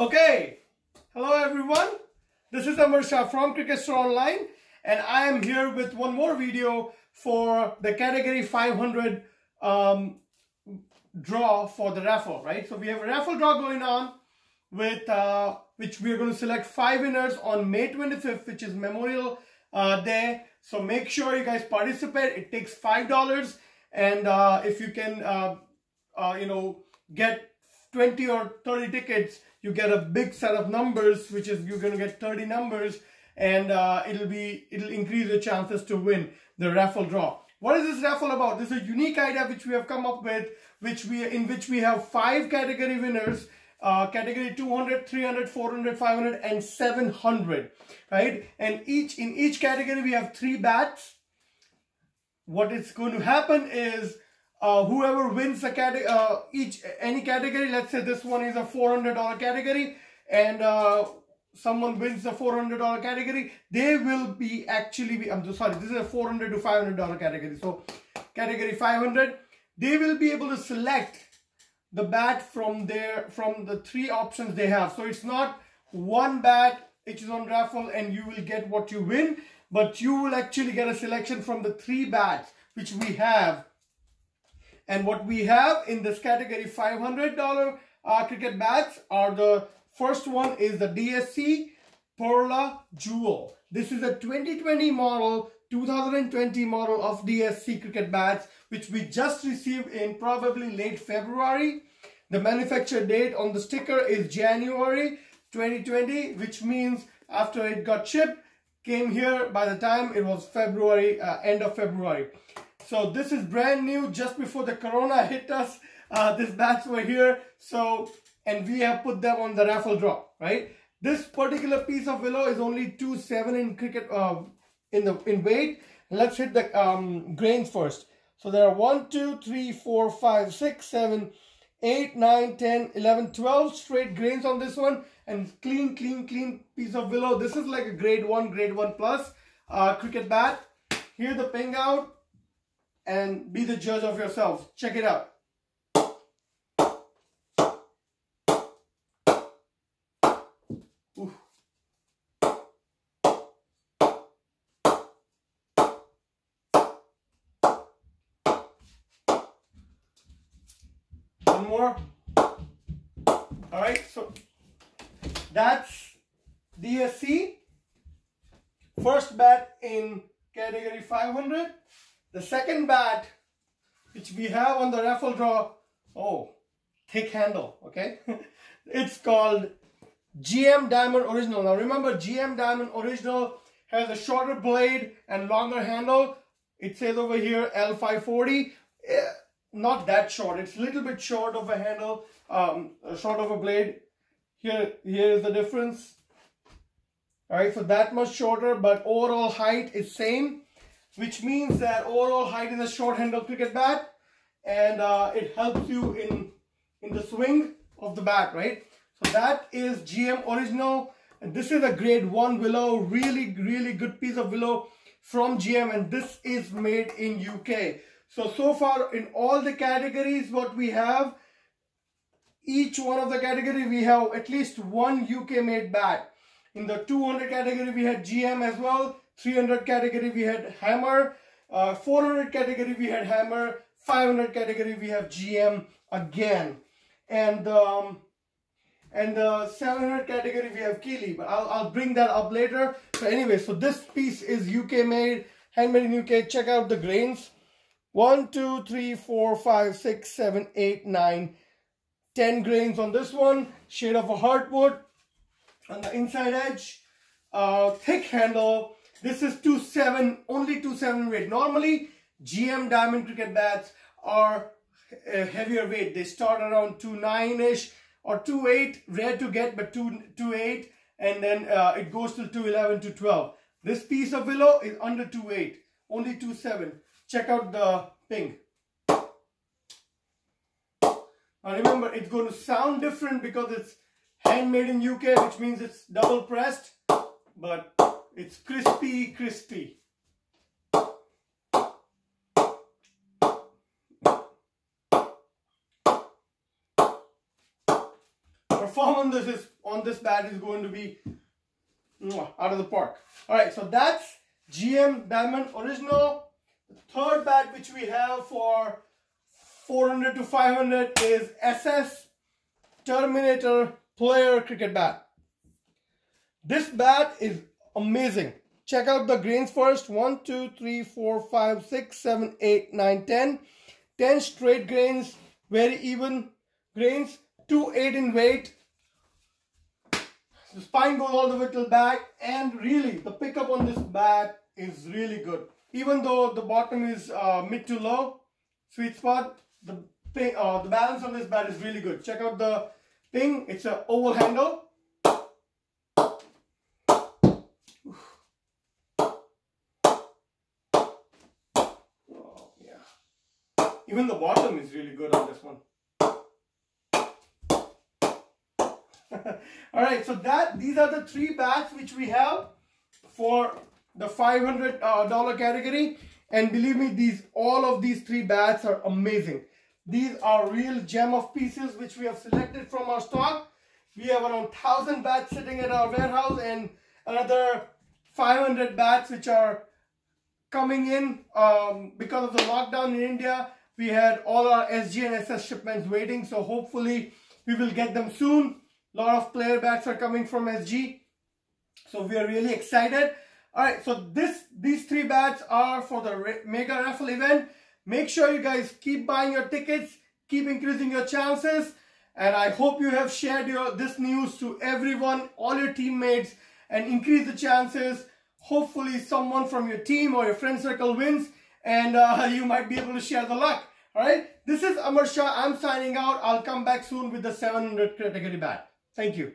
Okay, hello everyone. This is Amar Shah from Cricket Store Online and I am here with one more video for the category 500 um, draw for the raffle, right? So we have a raffle draw going on with uh, which we are going to select five winners on May 25th, which is Memorial uh, Day. So make sure you guys participate. It takes $5 and uh, if you can, uh, uh, you know, get 20 or 30 tickets, you get a big set of numbers, which is you're going to get 30 numbers and uh, it'll be, it'll increase your chances to win the raffle draw. What is this raffle about? This is a unique idea which we have come up with, which we in which we have five category winners, uh, category 200, 300, 400, 500, and 700, right? And each in each category we have three bats. What is going to happen is uh, whoever wins the category, uh, each any category, let's say this one is a $400 category, and uh, someone wins the $400 category, they will be actually, be, I'm sorry, this is a 400 to $500 category. So category 500, they will be able to select the bat from their, from the three options they have. So it's not one bat which is on raffle and you will get what you win, but you will actually get a selection from the three bats which we have. And what we have in this category $500 uh, cricket bats are the First one is the DSC Pearla Jewel. This is a 2020 model, 2020 model of DSC cricket bats, which we just received in probably late February. The manufacture date on the sticker is January 2020, which means after it got shipped, came here by the time it was February, uh, end of February. So this is brand new just before the Corona hit us. Uh, these bats were here. So and we have put them on the raffle draw, right? This particular piece of willow is only 2.7 in cricket uh, in the in weight. Let's hit the um, grains first. So there are 1, 2, 3, 4, 5, 6, 7, 8, 9, 10, 11, 12 straight grains on this one. And clean, clean, clean piece of willow. This is like a grade 1, grade 1 plus uh, cricket bat. Hear the ping out and be the judge of yourselves. Check it out. One more. All right, so that's DSC. First bat in category 500. The second bat, which we have on the raffle draw, oh, thick handle, okay? it's called GM Diamond Original. Now remember, GM Diamond Original has a shorter blade and longer handle. It says over here L540 not that short. It's a little bit short of a handle, um, short of a blade. Here, here is the difference. All right, so that much shorter, but overall height is same, which means that overall height is a short handle cricket bat, and uh, it helps you in in the swing of the bat, right? So that is GM original, and this is a grade one willow, really, really good piece of willow from GM, and this is made in UK. So, so far in all the categories what we have, each one of the category we have at least one UK made bat. In the 200 category we had GM as well, 300 category we had Hammer, uh, 400 category we had Hammer, 500 category we have GM again. And um, and the 700 category we have Keeley, but I'll, I'll bring that up later. So anyway, so this piece is UK made, handmade in UK. Check out the grains. 1, 2, 3, 4, 5, 6, 7, 8, 9, 10 grains on this one. Shade of a hardwood on the inside edge. Uh, thick handle. This is 2.7, only 2.7 weight. Normally, GM Diamond Cricket bats are uh, heavier weight. They start around 2.9-ish or 2.8, rare to get, but 2.8, and then uh, it goes to 2.11 to 12. This piece of willow is under 2.8, only 2.7 check out the ping. Now remember, it's going to sound different because it's handmade in UK, which means it's double pressed, but it's crispy, crispy. performance this is on this bat is going to be out of the park. All right, so that's GM Diamond Original. The third bat which we have for 400 to 500 is SS Terminator Player Cricket Bat. This bat is amazing. Check out the grains first. 1, 2, 3, 4, 5, 6, 7, 8, 9, 10. 10 straight grains, very even grains. 2, 8 in weight. The spine goes all the way the back and really the pickup on this bat is really good. Even though the bottom is uh, mid to low, sweet spot, the, uh, the balance on this bat is really good. Check out the thing. It's an oval handle Even the bottom is really good on this one. All right, so that these are the three bats which we have for the $500 uh, category. And believe me, these all of these three bats are amazing. These are real gem of pieces which we have selected from our stock. We have around 1,000 bats sitting at our warehouse and another 500 bats which are coming in um, because of the lockdown in India we had all our SG and SS shipments waiting. So hopefully we will get them soon. A lot of player bats are coming from SG. So we are really excited. Alright, so this these three bats are for the mega raffle event. Make sure you guys keep buying your tickets, keep increasing your chances. And I hope you have shared your this news to everyone, all your teammates, and increase the chances. Hopefully someone from your team or your friend circle wins and uh, you might be able to share the luck. Alright, this is Amar Shah. I'm signing out. I'll come back soon with the 700 category bat. Thank you.